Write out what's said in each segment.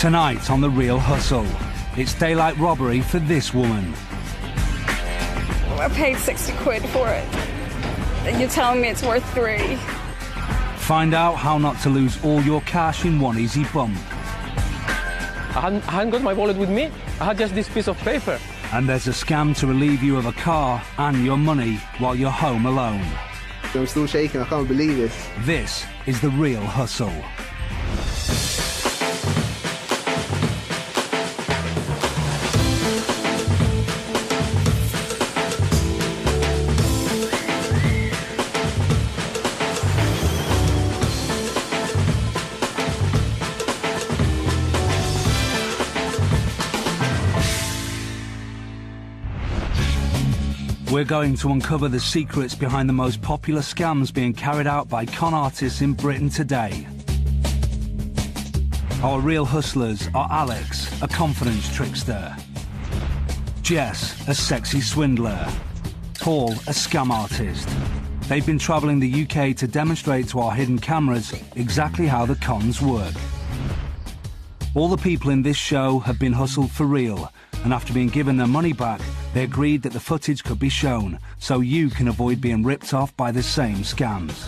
Tonight on The Real Hustle, it's daylight robbery for this woman. I paid 60 quid for it. And you're telling me it's worth three. Find out how not to lose all your cash in one easy bump. I hadn't, I hadn't got my wallet with me. I had just this piece of paper. And there's a scam to relieve you of a car and your money while you're home alone. I'm still shaking, I can't believe this. This is The Real Hustle. We're going to uncover the secrets behind the most popular scams being carried out by con artists in Britain today. Our real hustlers are Alex, a confidence trickster, Jess, a sexy swindler, Paul, a scam artist. They've been travelling the UK to demonstrate to our hidden cameras exactly how the cons work. All the people in this show have been hustled for real, and after being given their money back, they agreed that the footage could be shown, so you can avoid being ripped off by the same scams.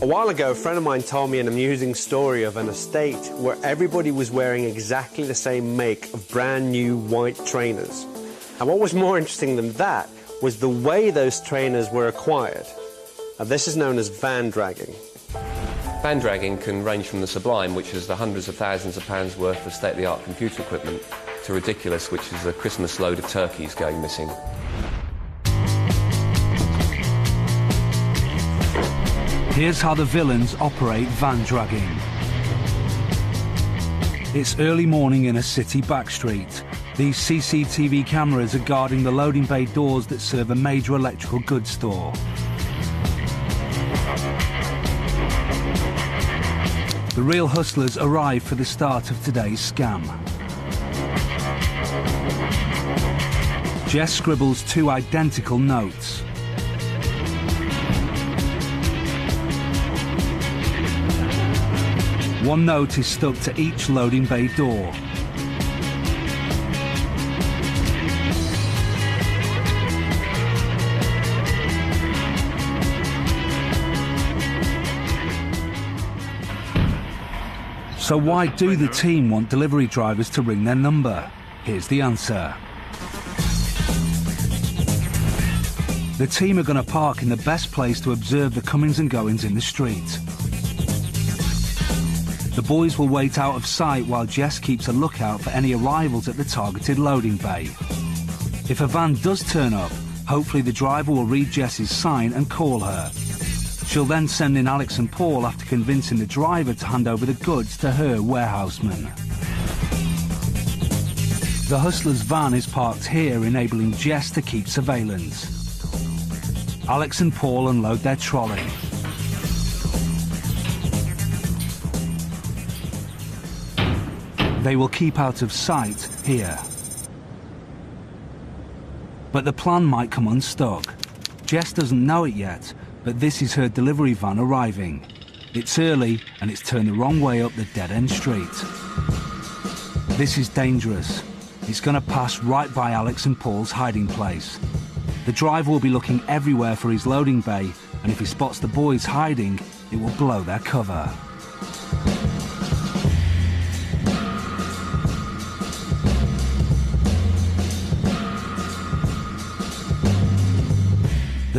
A while ago, a friend of mine told me an amusing story of an estate where everybody was wearing exactly the same make of brand new white trainers. And what was more interesting than that was the way those trainers were acquired. And this is known as van dragging. Van dragging can range from the sublime, which is the hundreds of thousands of pounds worth of state-of-the-art computer equipment, to ridiculous, which is a Christmas load of turkeys going missing. Here's how the villains operate van dragging. It's early morning in a city backstreet. These CCTV cameras are guarding the loading bay doors that serve a major electrical goods store. The real hustlers arrive for the start of today's scam. Jess scribbles two identical notes. One note is stuck to each loading bay door. So why do the team want delivery drivers to ring their number? Here's the answer. The team are going to park in the best place to observe the comings and goings in the street. The boys will wait out of sight while Jess keeps a lookout for any arrivals at the targeted loading bay. If a van does turn up, hopefully the driver will read Jess's sign and call her. She'll then send in Alex and Paul after convincing the driver to hand over the goods to her warehouseman. The hustler's van is parked here, enabling Jess to keep surveillance. Alex and Paul unload their trolley. They will keep out of sight here. But the plan might come unstuck. Jess doesn't know it yet, but this is her delivery van arriving. It's early and it's turned the wrong way up the dead-end street. This is dangerous. It's going to pass right by Alex and Paul's hiding place. The driver will be looking everywhere for his loading bay, and if he spots the boys hiding, it will blow their cover.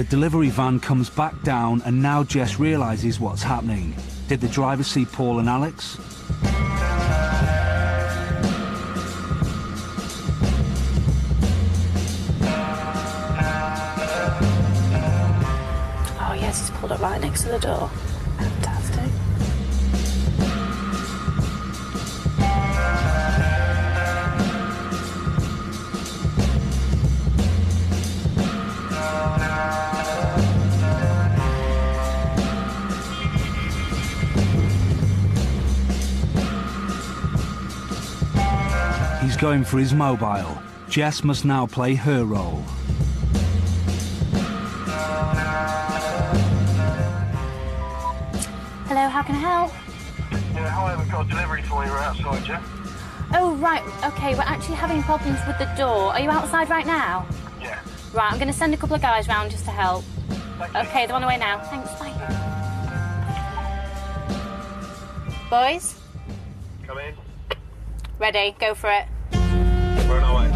Delivery van comes back down and now Jess realises what's happening. Did the driver see Paul and Alex? Oh yes, he's pulled up right next to the door. Going for his mobile. Jess must now play her role. Hello, how can I help? Yeah, hi, we've got a delivery for you. We're outside, yeah? Oh, right. Okay, we're actually having problems with the door. Are you outside right now? Yeah. Right, I'm going to send a couple of guys round just to help. Thank you. Okay, they're on the way now. Thanks, bye. Boys, Come in. ready, go for it. We're on our way.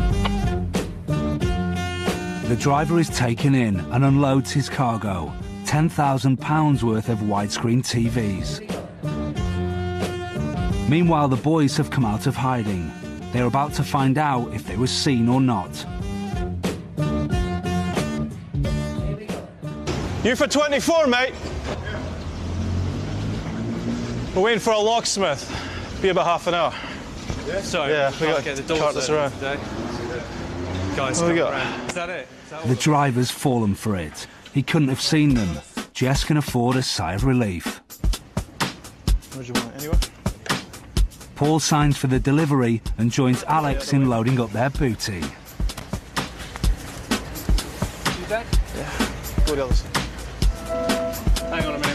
The driver is taken in and unloads his cargo £10,000 worth of widescreen TVs. Meanwhile, the boys have come out of hiding. They're about to find out if they were seen or not. You for 24, mate? We're waiting for a locksmith. Be about half an hour. Sorry, Yeah, we we can't got get the doors cart around. today. Guys, What we got? around. Is that it? Is that all? The driver's fallen for it. He couldn't have seen them. Jess can afford a sigh of relief. Where'd you want it? Anywhere? Paul signs for the delivery and joins Alex in loading up their booty. Go the other side. Hang on a minute,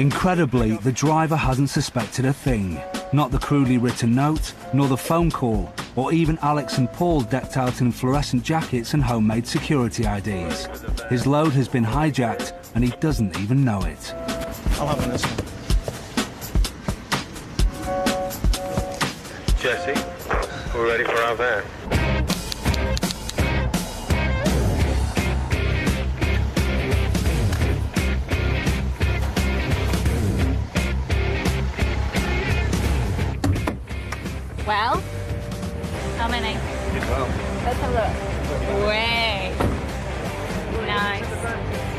Incredibly, the driver hasn't suspected a thing. Not the crudely written note, nor the phone call, or even Alex and Paul decked out in fluorescent jackets and homemade security IDs. His load has been hijacked and he doesn't even know it. I'm having this one. Jesse, we're ready for our van. Well, how many? Twelve. Let's have a look. Way. Nice.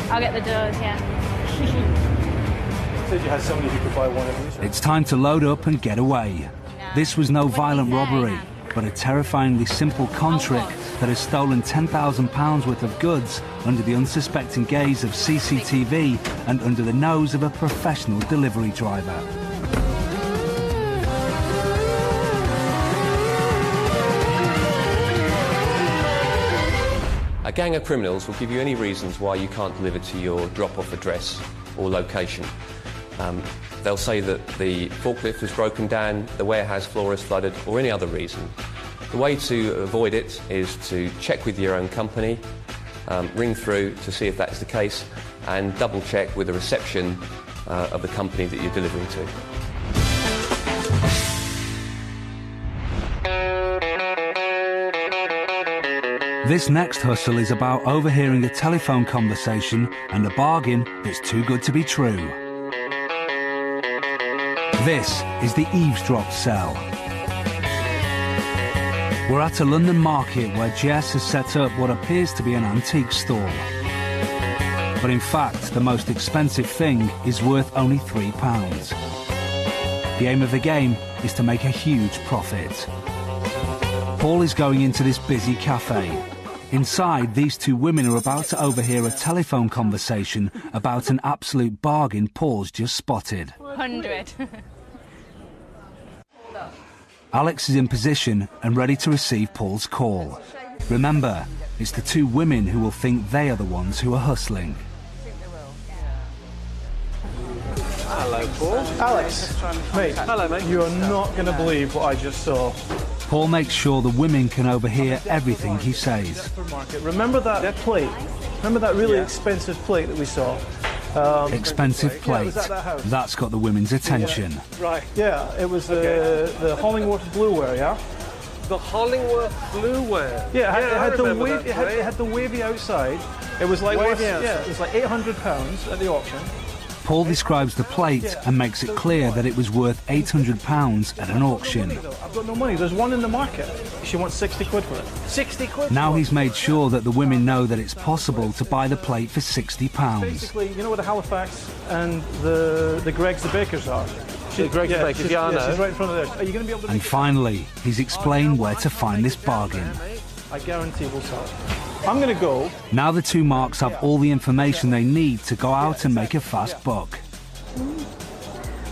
I'll get the doors, yeah. Said you had somebody who could buy one of these. It's time to load up and get away. This was no What violent robbery, but a terrifyingly simple con trick oh, that has stolen £10,000 worth of goods under the unsuspecting gaze of CCTV and under the nose of a professional delivery driver. A gang of criminals will give you any reasons why you can't deliver to your drop-off address or location. Um, they'll say that the forklift was broken down, the warehouse floor is flooded, or any other reason. The way to avoid it is to check with your own company, um, ring through to see if that is the case, and double check with the reception uh, of the company that you're delivering to. This next hustle is about overhearing a telephone conversation and a bargain that's too good to be true. This is the eavesdrop cell. We're at a London market where Jess has set up what appears to be an antique store. But in fact, the most expensive thing is worth only £3. The aim of the game is to make a huge profit. Paul is going into this busy cafe. Inside, these two women are about to overhear a telephone conversation about an absolute bargain Paul's just spotted. 100. Alex is in position and ready to receive Paul's call. Remember, it's the two women who will think they are the ones who are hustling. Hello, Paul. Alex, mate. Hello, mate. You are not going to believe what I just saw. Paul makes sure the women can overhear everything he says. Remember that plate? Remember that really expensive plate that we saw? Um, Expensive Yeah, plate. was at that That's got the women's attention. Right. Yeah, it was the the Hollingworth Blueware, yeah. The Hollingworth Blueware. Yeah, it had, it I had the remember wave, that it, had, plate. it had the wavy outside. It was like Wavy worth- outside. yeah, it was like eight hundred pounds at the auction. Paul describes the plate and makes it clear that it was worth £800 at an auction. I've got no money. There's one in the market. She wants sixty quid for it. Sixty quid. Now he's made sure that the women know that it's possible to buy the plate for £60. basically, you know where the Halifax and the the Greggs the Bakers are. She, Greggs the Bakers, she's, yeah, I know. She's right in front of there. Are you going to be able to? And finally, he's explained where to find this bargain. I guarantee we'll sell. It. I'm going to go. Now the two marks have all the information they need to go out and make a fast buck.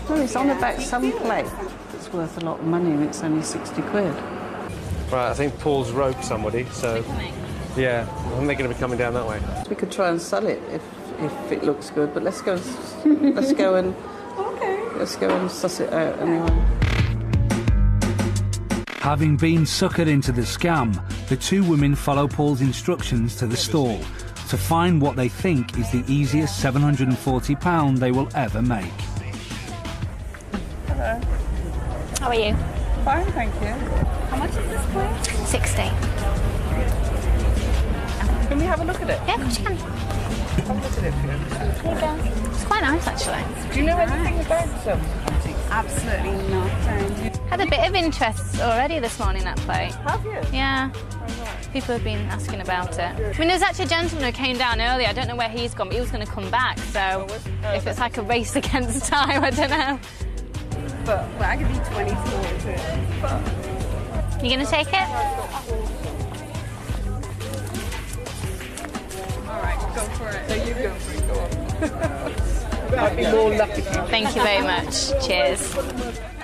Well, it's on about some plate that's worth a lot of money and it's only 60 quid. Right, I think Paul's roped somebody, so Yeah, I think they're going to be coming down that way. We could try and sell it if, if it looks good, but let's go. Let's go and Okay. let's go and suss it out anyway. Having been suckered into the scam, the two women follow Paul's instructions to the stall to find what they think is the easiest £740 they will ever make. Hello. How are you? Fine, thank you. How much is this plate? 60. Can we have a look at it? Yeah, of course you can. Have a look at it. Here you go. It's quite nice, actually. Do you know anything about them? Absolutely nothing. Had a bit of interest already this morning, that plate. Have you? Yeah. People have been asking about it. I mean, there's actually a gentleman who came down earlier. I don't know where he's gone, but he was going to come back. So oh, oh, if it's like a race against time, I don't know. But well, I could be 20 towards. But You going to take it? all right, go for it. So you go for it. Go on. Be more lucky. Thank you very much. Cheers.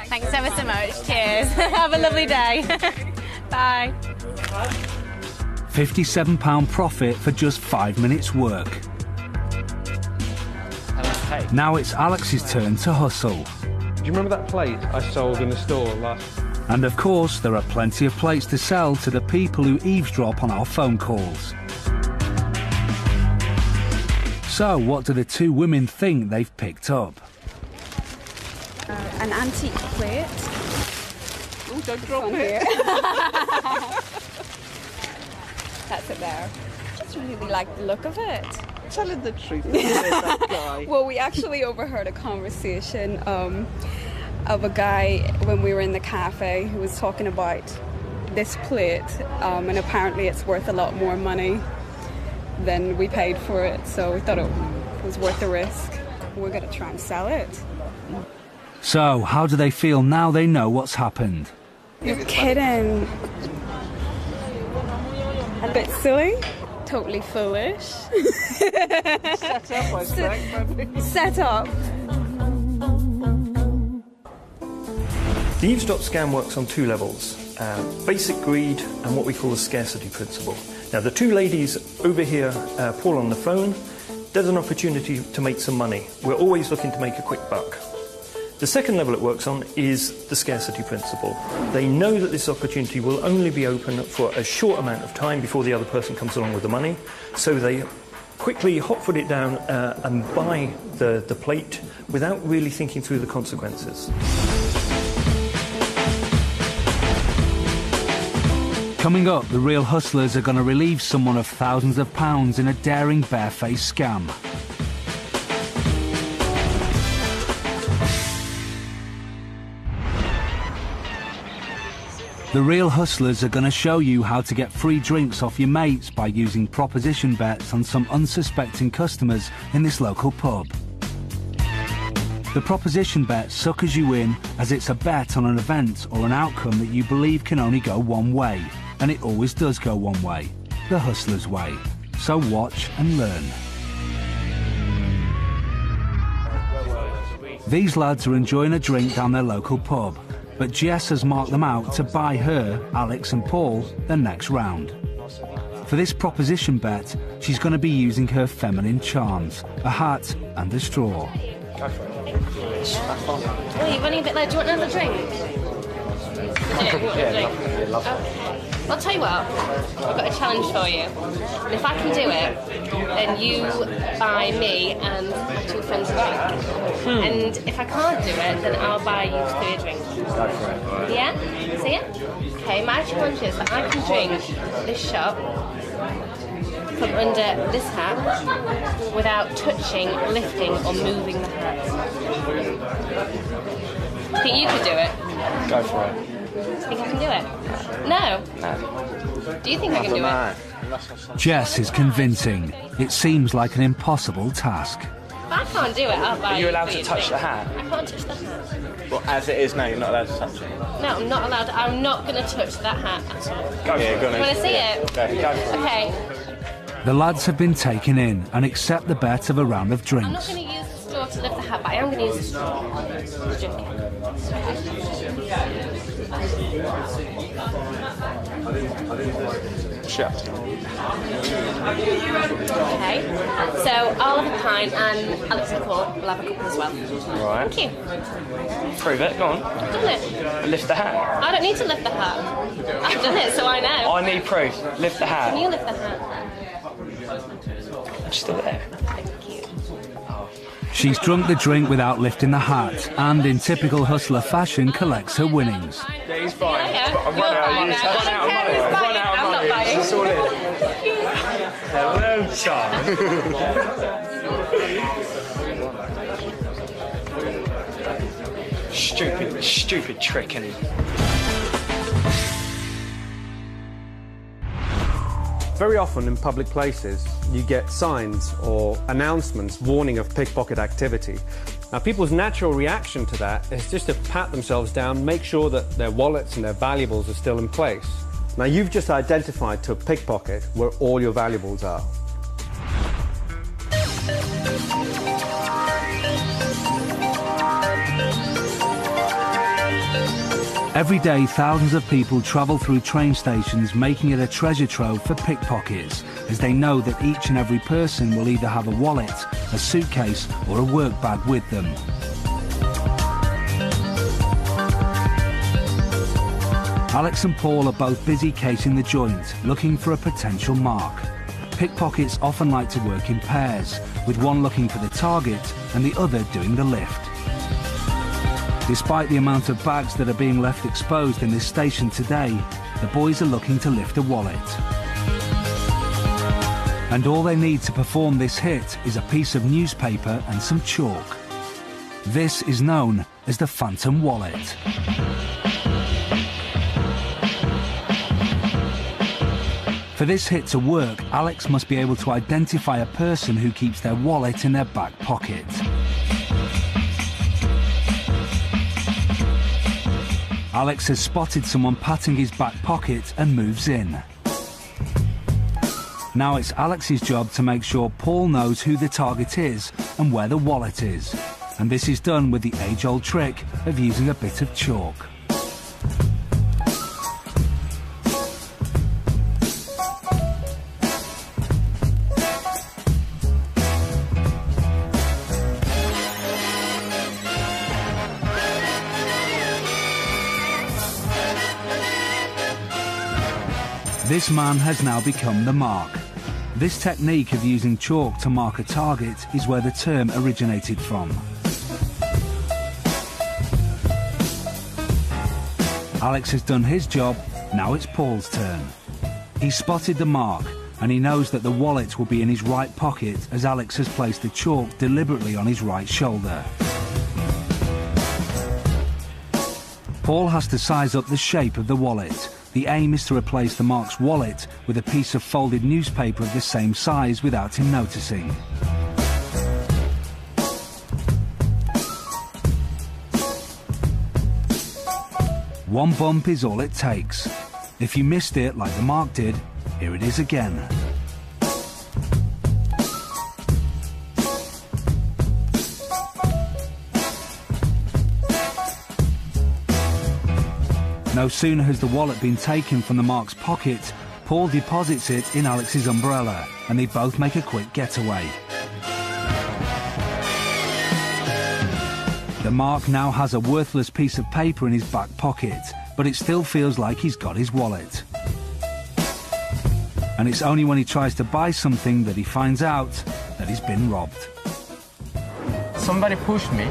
Thanks ever so much. Cheers. Have a lovely day. Bye. £57 profit for just five minutes' work. Now it's Alex's turn to hustle. Do you remember that plate I sold in the store last? And of course, there are plenty of plates to sell to the people who eavesdrop on our phone calls. So, what do the two women think they've picked up? Uh, an antique plate. Oh, don't drop on it. here. That's it there. Just really like the look of it. Telling the truth. that guy. Well, we actually overheard a conversation um, of a guy when we were in the cafe who was talking about this plate, um, and apparently it's worth a lot more money than we paid for it. So we thought it was worth the risk. We're gonna try and sell it. So, how do they feel now they know what's happened? You're kidding. A bit silly. Totally foolish. Set up, I expect. Set up. The eavesdrop scam works on two levels uh, basic greed and what we call the scarcity principle. Now, the two ladies over here, uh, Paul on the phone, there's an opportunity to make some money. We're always looking to make a quick buck. The second level it works on is the scarcity principle. They know that this opportunity will only be open for a short amount of time before the other person comes along with the money, so they quickly hot foot it down uh, and buy the, the plate without really thinking through the consequences. Coming up, the real hustlers are going to relieve someone of thousands of pounds in a daring barefaced scam. The real hustlers are going to show you how to get free drinks off your mates by using proposition bets on some unsuspecting customers in this local pub. The proposition bet suckers you in as it's a bet on an event or an outcome that you believe can only go one way, and it always does go one way, the hustler's way. So watch and learn. These lads are enjoying a drink down their local pub, but Jess has marked them out to buy her, Alex and Paul, the next round. For this proposition bet, she's going to be using her feminine charms, a hat and a straw. Oh, you're running a bit late. Do you want another drink? Do you? Yeah, Okay. I'll tell you what, I've got a challenge for you. And if I can do it, then you buy me and my two friends a drink. Hmm. And if I can't do it, then I'll buy you three a drink. Go for it. Yeah? See it? Okay, my challenge is that I can drink this shot from under this hat without touching, lifting, or moving the hat. I Think you could do it? Go for it. Think I can do it? No. Do you think I can do it? Jess is convincing. It seems like an impossible task. If I can't do it, I'll buy Are you allowed to touch the hat? I can't touch the hat. Well, as it is now, you're not allowed to touch it. No, I'm not allowed. I'm not going to touch that hat at all. Go for it. Go You want to see it? Go, go it. Okay. The lads have been taken in and accept the bet of a round of drinks. I'm not going to use the straw to lift the hat, but I am going to use the straw to drink it. Shut. Okay. So I'll have a pint and Alex and Paul will have a couple as well. Right. Thank you. Prove it, go on. I've done it. Lift the hat. I don't need to lift the hat. I've done it, so I know. I need proof. Lift the hat. Can you lift the hat? It's still there. She's drunk the drink without lifting the hat, and in typical hustler fashion, collects her winnings. Yeah, he's fine. Yeah, But I've you're run out, fine of- now. I've run out of money. I've who's run out of buying, I'm money. not It's all buying. Hello, Charles. Stupid, stupid trick, innit? Very often in public places, you get signs or announcements warning of pickpocket activity. Now, people's natural reaction to that is just to pat themselves down, make sure that their wallets and their valuables are still in place. Now, you've just identified to a pickpocket where all your valuables are. Every day, thousands of people travel through train stations, making it a treasure trove for pickpockets, as they know that each and every person will either have a wallet, a suitcase, or a work bag with them. Alex and Paul are both busy casing the joint, looking for a potential mark. Pickpockets often like to work in pairs, with one looking for the target and the other doing the lift. Despite the amount of bags that are being left exposed in this station today, the boys are looking to lift a wallet. And all they need to perform this hit is a piece of newspaper and some chalk. This is known as the Phantom Wallet. For this hit to work, Alex must be able to identify a person who keeps their wallet in their back pocket. Alex has spotted someone patting his back pocket and moves in. Now it's Alex's job to make sure Paul knows who the target is and where the wallet is. And this is done with the age-old trick of using a bit of chalk. This man has now become the mark. This technique of using chalk to mark a target is where the term originated from. Alex has done his job, now it's Paul's turn. He spotted the mark and he knows that the wallet will be in his right pocket as Alex has placed the chalk deliberately on his right shoulder. Paul has to size up the shape of the wallet. The aim is to replace the mark's wallet with a piece of folded newspaper of the same size without him noticing. One bump is all it takes. If you missed it like the mark did, here it is again. No sooner has the wallet been taken from the mark's pocket, Paul deposits it in Alex's umbrella, and they both make a quick getaway. The mark now has a worthless piece of paper in his back pocket, but it still feels like he's got his wallet. And it's only when he tries to buy something that he finds out that he's been robbed. Somebody pushed me.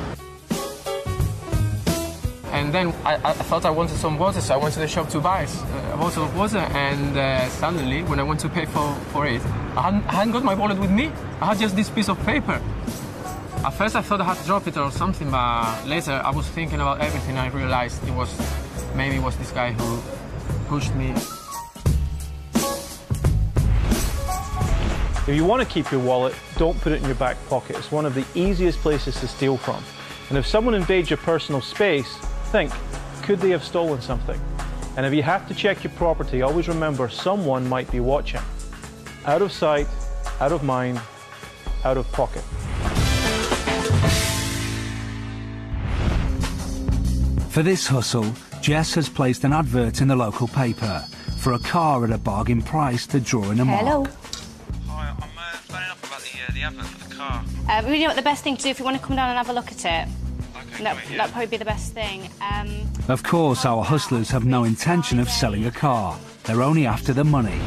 And then I, I thought I wanted some water, so I went to the shop to buy uh, a bottle of water. And uh, suddenly, when I went to pay for, for it, I hadn't, I hadn't got my wallet with me. I had just this piece of paper. At first, I thought I had dropped it or something, but later I was thinking about everything. I realized it was maybe it was this guy who pushed me. If you want to keep your wallet, don't put it in your back pocket. It's one of the easiest places to steal from. And if someone invades your personal space, think, could they have stolen something? And if you have to check your property, always remember someone might be watching. Out of sight, out of mind, out of pocket. For this hustle, Jess has placed an advert in the local paper for a car at a bargain price to draw in a Hello. mark. Hi, I'm uh, phoning up about the, uh, the advert for the car. Uh, we know what the best thing to do if you want to come down and have a look at it. That, that'd probably be the best thing. Um, Of course, our hustlers have no intention of selling a car. They're only after the money.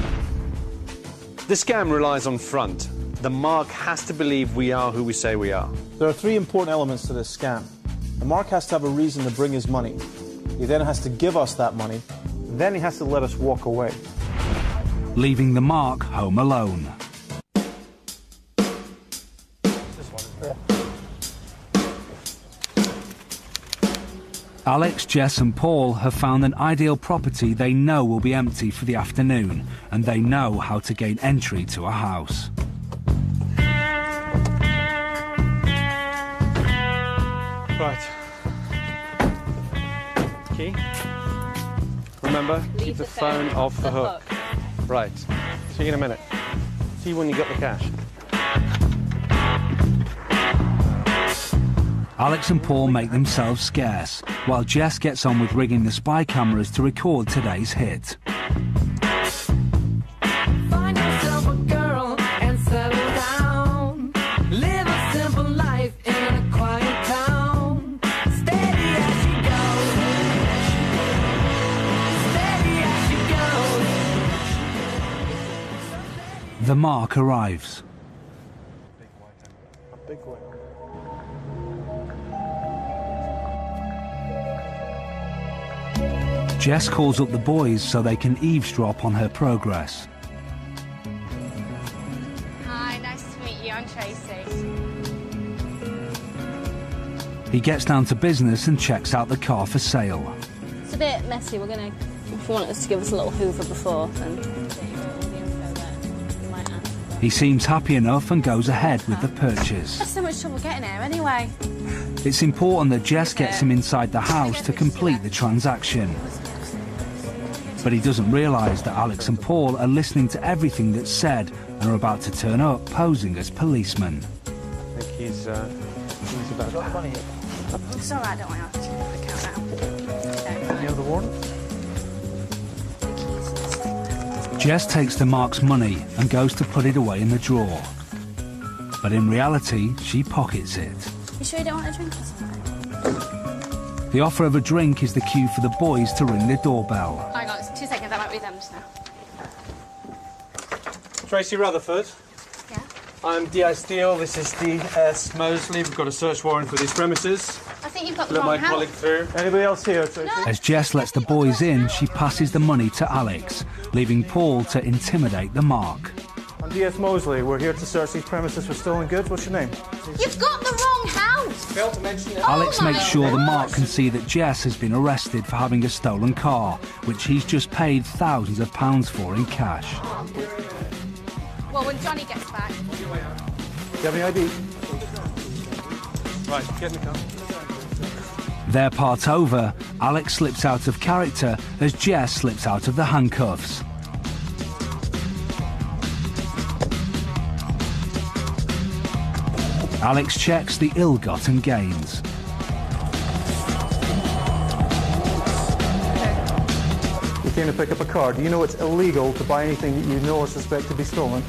The scam relies on front. The mark has to believe we are who we say we are. There are three important elements to this scam. The mark has to have a reason to bring his money. He then has to give us that money. Then he has to let us walk away. leaving the mark home alone. Alex, Jess, and Paul have found an ideal property they know will be empty for the afternoon, and they know how to gain entry to a house. Right. Key. Remember, keep the, phone off the, hook. Right. See you in a minute. See you when you got the cash. Alex and Paul make themselves scarce, while Jess gets on with rigging the spy cameras to record today's hit. The mark a Jess calls up the boys so they can eavesdrop on her progress. hi, nice to meet you. I'm Tracy. He gets down to business and checks out the car for sale. It's a bit messy. We're gonna. If you want us to give us a little hoover before, then. He seems happy enough and goes ahead with the purchase. There's so much trouble getting here anyway. It's important that Jess gets him inside the house to complete the transaction. But he doesn't realise that Alex and Paul are listening to everything that's said and are about to turn up posing as policemen. I think he's, uh, he's about It's all right, don't worry. I'll check the account now. Any other warrant? Jess takes the mark's money and goes to put it away in the drawer. But in reality, she pockets it. You sure you don't want a drink or something? The offer of a drink is the cue for the boys to ring the doorbell. Hang on, two seconds. That might be them just now. Tracy Rutherford. Yeah? I'm D.I. Steele. This is D.S. Mosley. We've got a search warrant for these premises. I think you've got the Let wrong my colleague through. Anybody else here, Tracy? As Jess lets the boys in, she passes the money to Alex, leaving Paul to intimidate the mark. I'm D.S. Mosley. We're here to search these premises for stolen goods. What's your name? You've got Alex Oh makes sure the God. mark can see that Jess has been arrested for having a stolen car, which he's just paid thousands of pounds for in cash. Well, when Johnny gets back. Do you have any ID? Right, get in the car. Their part over, Alex slips out of character as Jess slips out of the handcuffs. Alex checks the ill-gotten gains. You came to pick up a car. Do you know it's illegal to buy anything that you know or suspect to be stolen?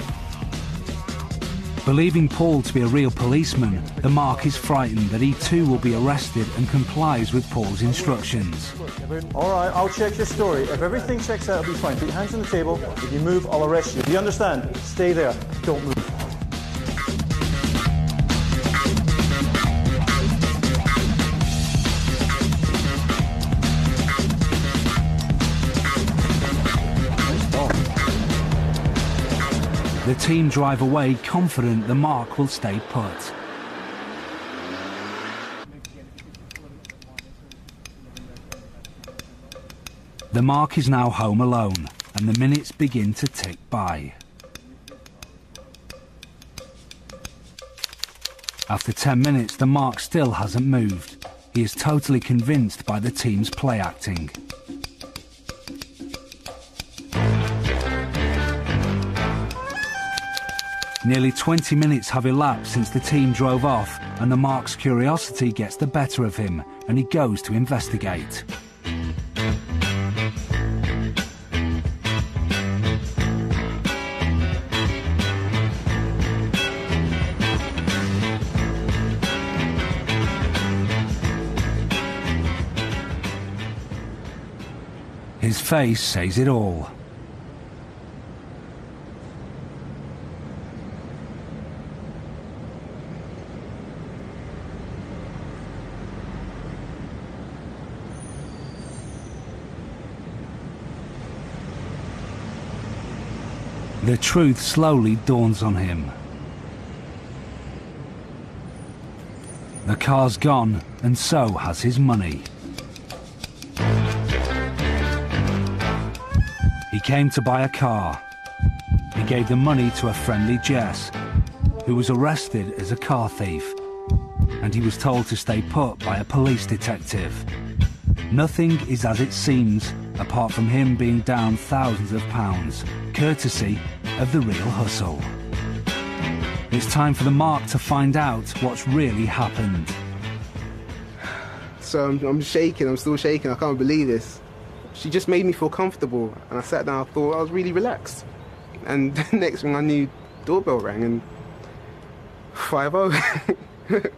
Believing Paul to be a real policeman, the mark is frightened that he too will be arrested and complies with Paul's instructions. All right, I'll check your story. If everything checks out, it'll be fine. Put your hands on the table. If you move, I'll arrest you. Do you understand? Stay there. Don't move. Team drive away confident the mark will stay put. The mark is now home alone, and the minutes begin to tick by. After 10 minutes, the mark still hasn't moved. He is totally convinced by the team's play acting. Nearly 20 minutes have elapsed since the team drove off and the Mark's curiosity gets the better of him and he goes to investigate. His face says it all. The truth slowly dawns on him. The car's gone, and so has his money. He came to buy a car. He gave the money to a friendly Jess, who was arrested as a car thief, and he was told to stay put by a police detective. Nothing is as it seems, apart from him being down thousands of pounds, courtesy of the real hustle. It's time for the Mark to find out what's really happened. So I'm, I'm shaking, I'm still shaking, I can't believe this. She just made me feel comfortable, and I sat down, I thought I was really relaxed. And the next thing I knew, doorbell rang, and 5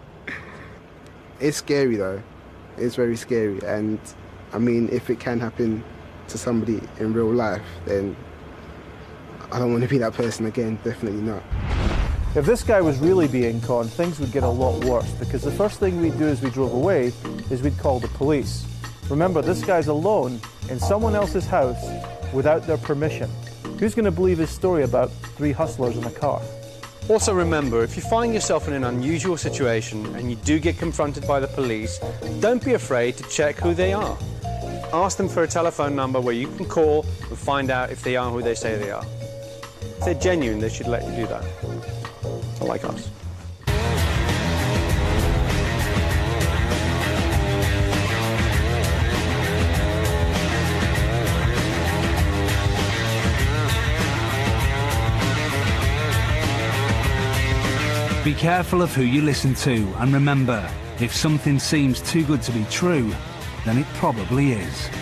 It's scary though. It's very scary, and I mean, if it can happen to somebody in real life, then I don't want to be that person again, definitely not. If this guy was really being conned, things would get a lot worse because the first thing we'd do as we drove away is we'd call the police. Remember, this guy's alone in someone else's house without their permission. Who's going to believe his story about three hustlers in a car? Also remember, if you find yourself in an unusual situation and you do get confronted by the police, don't be afraid to check who they are. Ask them for a telephone number where you can call and find out if they are who they say they are. If they're genuine, they should let you do that. Like us. Be careful of who you listen to, and remember, if something seems too good to be true, then it probably is.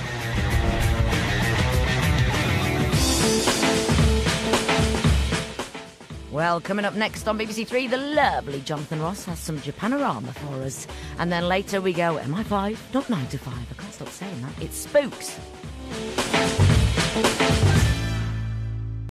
Well, coming up next on BBC Three, the lovely Jonathan Ross has some Japanorama for us. And then later we go MI5, not 9 to 5. I can't stop saying that. It's Spooks.